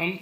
हम